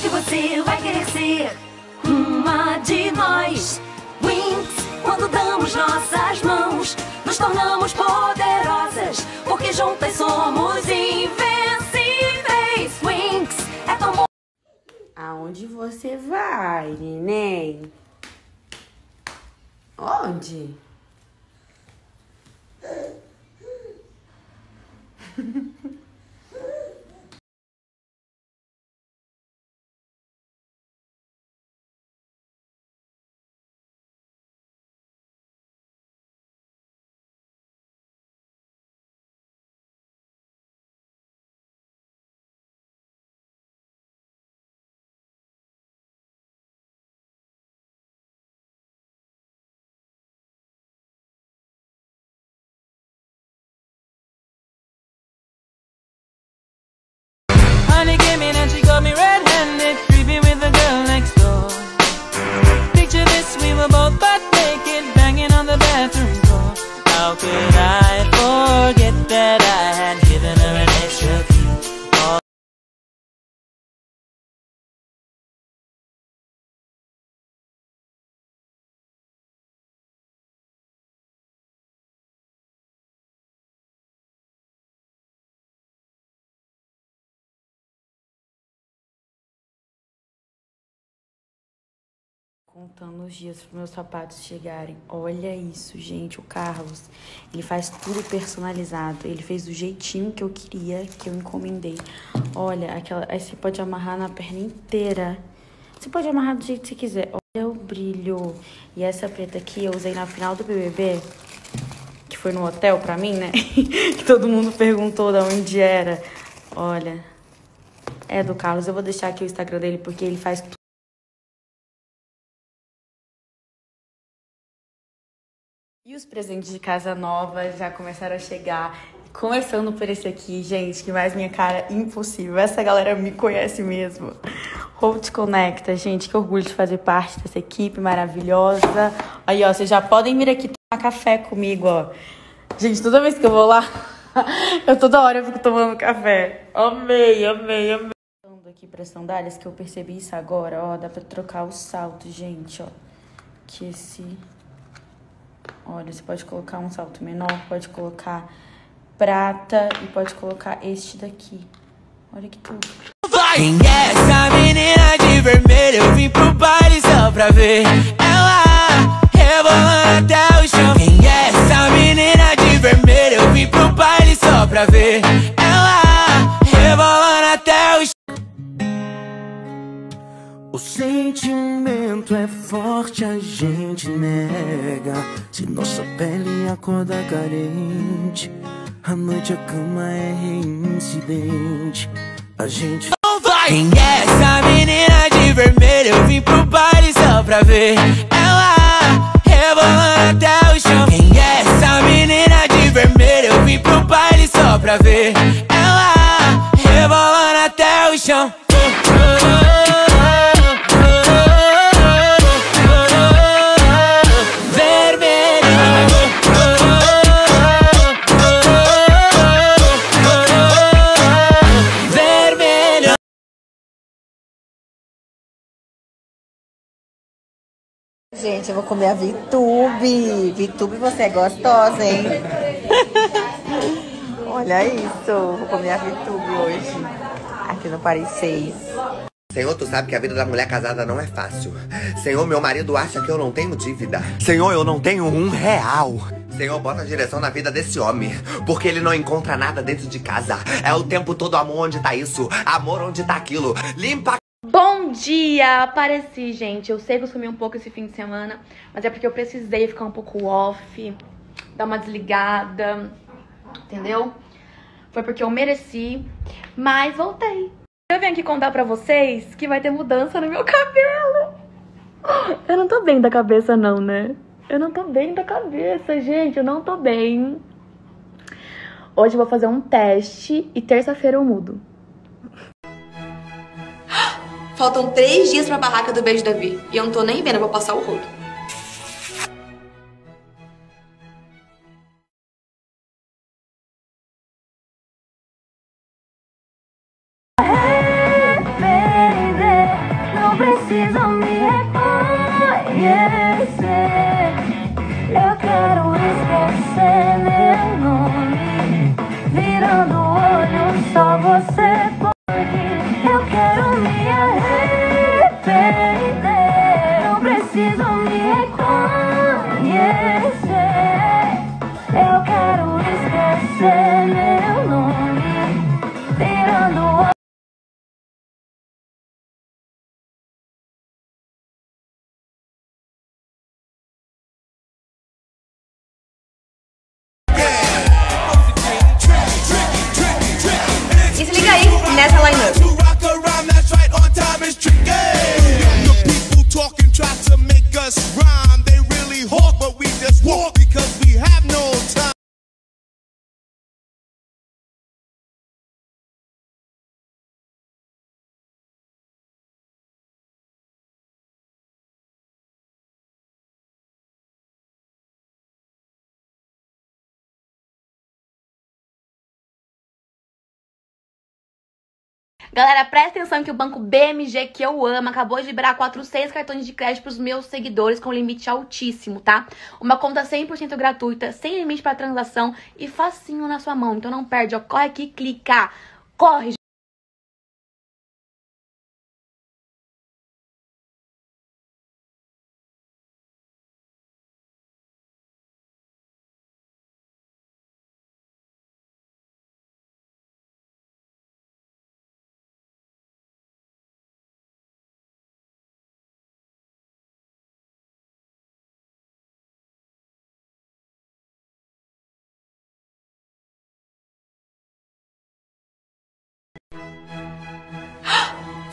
Que você vai querer ser uma de nós. Winx, quando damos nossas mãos, nos tornamos poderosas, porque juntas somos invencíveis. Winx é tão bom. Aonde você vai, neném? Onde? energy Contando os dias para meus sapatos chegarem. Olha isso, gente. O Carlos, ele faz tudo personalizado. Ele fez do jeitinho que eu queria, que eu encomendei. Olha, aquela. Aí você pode amarrar na perna inteira. Você pode amarrar do jeito que você quiser. Olha o brilho. E essa preta aqui eu usei na final do BBB, que foi no hotel pra mim, né? que todo mundo perguntou de onde era. Olha. É do Carlos. Eu vou deixar aqui o Instagram dele porque ele faz tudo. E os presentes de casa nova já começaram a chegar. Começando por esse aqui, gente, que mais minha cara impossível. Essa galera me conhece mesmo. Hold Conecta, gente, que orgulho de fazer parte dessa equipe maravilhosa. Aí, ó, vocês já podem vir aqui tomar café comigo, ó. Gente, toda vez que eu vou lá, eu toda hora eu fico tomando café. Amei, amei, amei. Aqui para sandálias, que eu percebi isso agora, ó, dá pra trocar o salto, gente, ó. Que esse Olha, você pode colocar um salto menor, pode colocar prata e pode colocar este daqui. Olha que tudo. Quem é essa menina de vermelho? Eu vim pro baile só pra ver ela rebolando até o chão. Quem é essa menina de vermelho? Eu vim pro baile só pra ver sentimento é forte, a gente nega. Se nossa pele acorda carente, à noite a cama é reincidente. A gente Quem é essa menina de vermelho? Eu vim pro baile só pra ver ela rebolando até Gente, eu vou comer a Vitube. Vitube, você é gostosa, hein? Olha isso. Vou comer a Vitube hoje. Aqui no Paris 6. Senhor, tu sabe que a vida da mulher casada não é fácil. Senhor, meu marido acha que eu não tenho dívida. Senhor, eu não tenho um real. Senhor, bota a direção na vida desse homem. Porque ele não encontra nada dentro de casa. É o tempo todo amor onde tá isso, amor onde tá aquilo. Limpa Bom dia! Apareci, gente. Eu sei que eu sumi um pouco esse fim de semana, mas é porque eu precisei ficar um pouco off, dar uma desligada, entendeu? Foi porque eu mereci, mas voltei. Eu vim aqui contar pra vocês que vai ter mudança no meu cabelo. Eu não tô bem da cabeça, não, né? Eu não tô bem da cabeça, gente. Eu não tô bem. Hoje eu vou fazer um teste e terça-feira eu mudo. Faltam três dias pra barraca do beijo da vi E eu não tô nem vendo, eu vou passar o rodo. Arrepender, não precisam me reconhecer. Eu quero esquecer meu nome. Virando o olho, só você Rhyme. They really hawk, but we just walk. Galera, presta atenção que o banco BMG, que eu amo, acabou de liberar 400 cartões de crédito para os meus seguidores com limite altíssimo, tá? Uma conta 100% gratuita, sem limite para transação e facinho na sua mão. Então não perde, ó. Corre aqui e clica. Corre,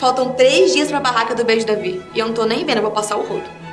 Faltam três dias pra barraca do beijo da Vi. E eu não tô nem vendo, eu vou passar o rodo.